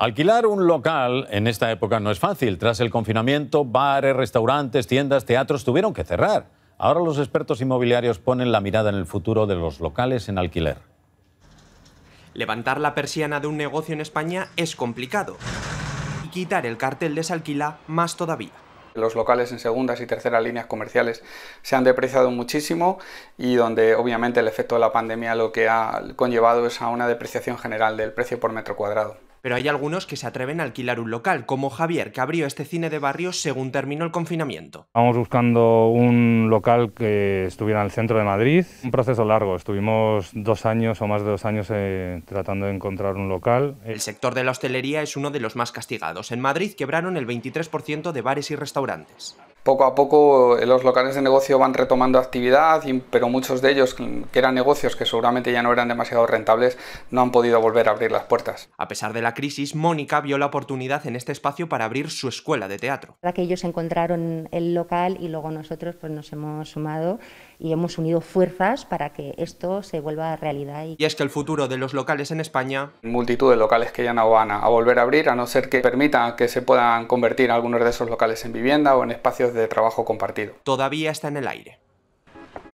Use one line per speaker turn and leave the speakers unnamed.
Alquilar un local en esta época no es fácil. Tras el confinamiento, bares, restaurantes, tiendas, teatros tuvieron que cerrar. Ahora los expertos inmobiliarios ponen la mirada en el futuro de los locales en alquiler.
Levantar la persiana de un negocio en España es complicado. Y quitar el cartel de Salquila más todavía.
Los locales en segundas y terceras líneas comerciales se han depreciado muchísimo y donde obviamente el efecto de la pandemia lo que ha conllevado es a una depreciación general del precio por metro cuadrado.
Pero hay algunos que se atreven a alquilar un local, como Javier, que abrió este cine de barrio según terminó el confinamiento.
Vamos buscando un local que estuviera en el centro de Madrid. Un proceso largo, estuvimos dos años o más de dos años eh, tratando de encontrar un local.
El sector de la hostelería es uno de los más castigados. En Madrid quebraron el 23% de bares y restaurantes
poco a poco eh, los locales de negocio van retomando actividad, pero muchos de ellos, que eran negocios que seguramente ya no eran demasiado rentables, no han podido volver a abrir las puertas.
A pesar de la crisis, Mónica vio la oportunidad en este espacio para abrir su escuela de teatro.
Que ellos encontraron el local y luego nosotros pues, nos hemos sumado y hemos unido fuerzas para que esto se vuelva realidad.
Y es que el futuro de los locales en España...
Multitud de locales que ya no van a volver a abrir, a no ser que permitan que se puedan convertir algunos de esos locales en vivienda o en espacios de trabajo compartido.
Todavía está en el aire.